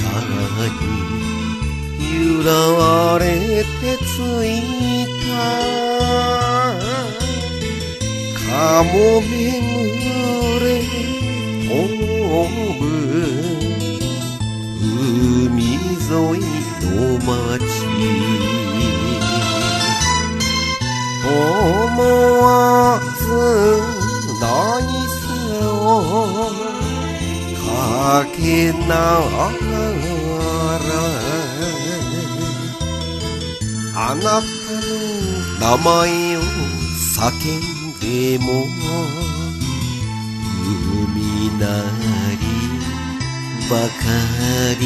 車に揺らわれて着いた。カモメ群れ飛ぶ海沿いの街。あなたの名前を叫んでも海なりばかり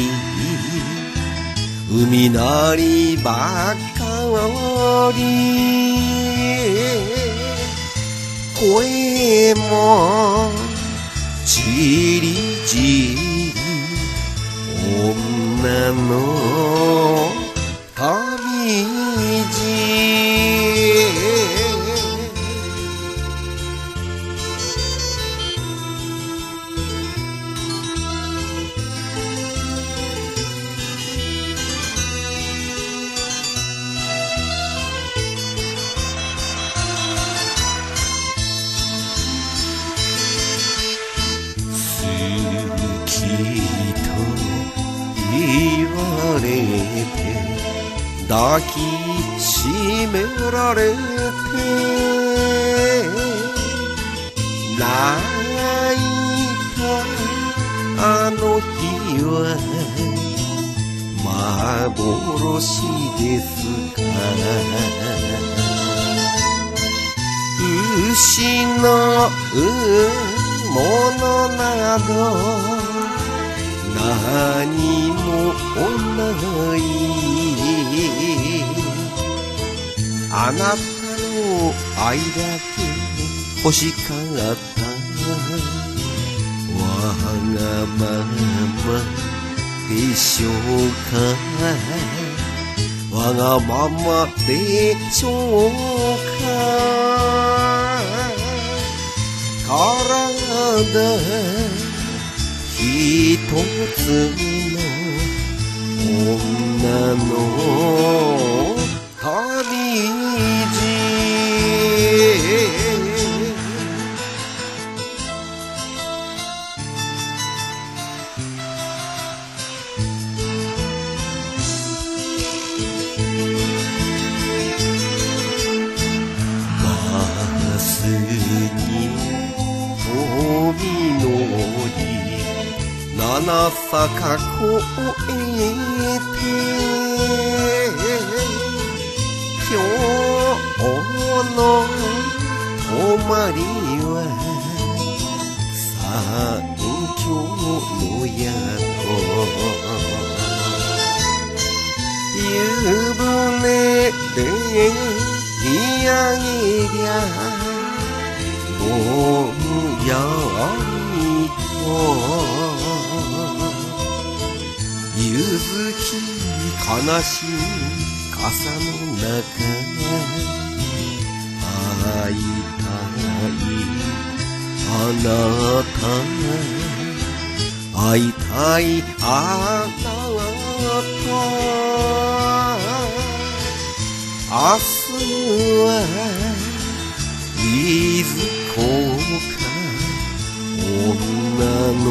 海なりばかり声もじりじり女のて抱きしめられて泣いたあの日は幻ですから。失うものなど何もないあなたの愛だけ欲しかったわがままでしょうか？わがままでしょうか？体ひとつの女の七坂越えてまりは三峡の。宿湯船で見上げりゃぼんやりとゆずき悲しい傘の。中会いたいあなた会いたいあなた明日はいずこか女の